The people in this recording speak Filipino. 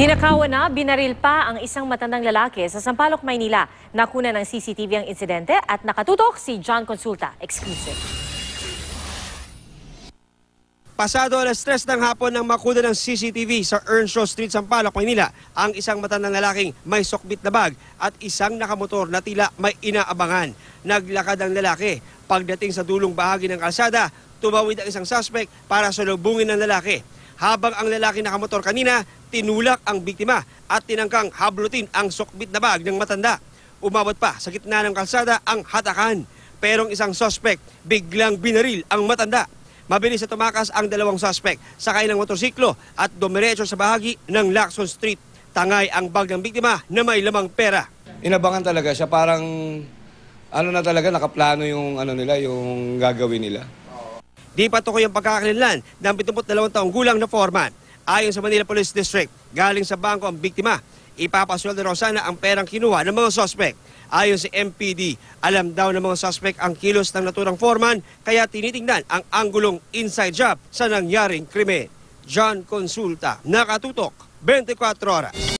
Ninakawan na, binaril pa ang isang matandang lalaki sa Sampaloc, Maynila. Nakuna ng CCTV ang insidente at nakatutok si John Consulta. Exclusive. Pasado alas 3 ng hapon nang makuna ng CCTV sa Earnshaw Street, Sampaloc, Maynila, ang isang matandang lalaking may sokbit na bag at isang nakamotor na tila may inaabangan. Naglakad ang lalaki. Pagdating sa dulong bahagi ng kalsada, tumawid ang isang suspect para salubungin ng lalaki. Habang ang lalaki nakamotor kanina, tinulak ang biktima at tinangkang hablutin ang sokbit na bag ng matanda. Umabot pa sa gitna ng kalsada ang hatakan. Pero ang isang suspect biglang binaril ang matanda. Mabilis na tumakas ang dalawang suspect sakay ng motorsiklo at dumiretso sa bahagi ng Lacson Street. Tangay ang bag ng biktima na may lamang pera. inabangan talaga siya parang ano na talaga nakaplano yung ano nila yung gagawin nila. Di patukoy ang pagkakalinlan ng 72 taong gulang na foreman. Ayon sa Manila Police District, galing sa bangko ang biktima. Ipapasweldo raw sana ang perang kinuha ng mga suspect. Ayon si MPD, alam daw ng mga suspect ang kilos ng naturang foreman kaya tinitingnan ang anggulong inside job sa nangyaring krimen. John Consulta, nakatutok, 24 oras.